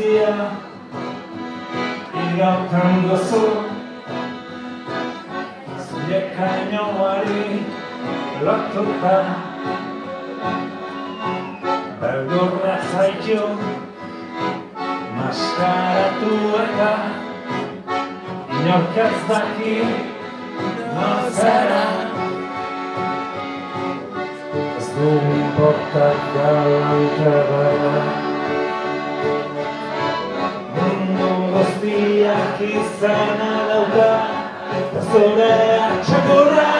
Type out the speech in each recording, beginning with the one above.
guztia Igauten duzu Zure kainoari lotuta Beldurra zaitu Maskaratu eta Inork ez nor zara Ez du importak galante bera dauka Eta zure atxakurra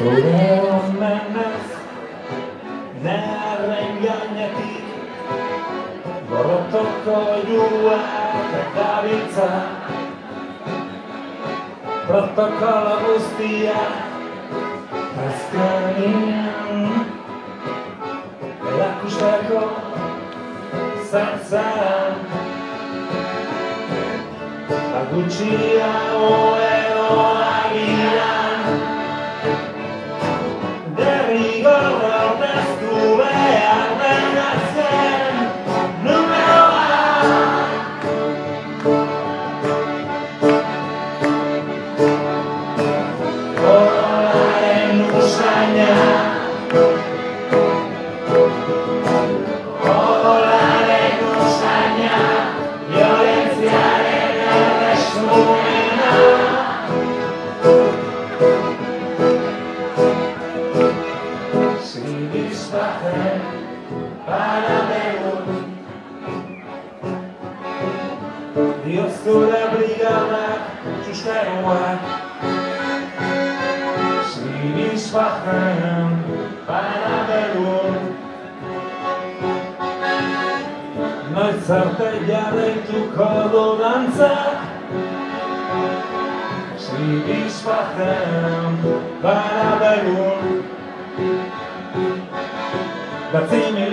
Omenez Nerren gainetik Gorrotoko juak gabiltza Protokolo guztia Azkenian Erakusteko Zantzara Agutxia oero agian Zure brigadak txusteroak Zirizbaten Parabegun Noiz arte jarraituko du dantzak Zirizbaten Parabegun Batzi milimetroak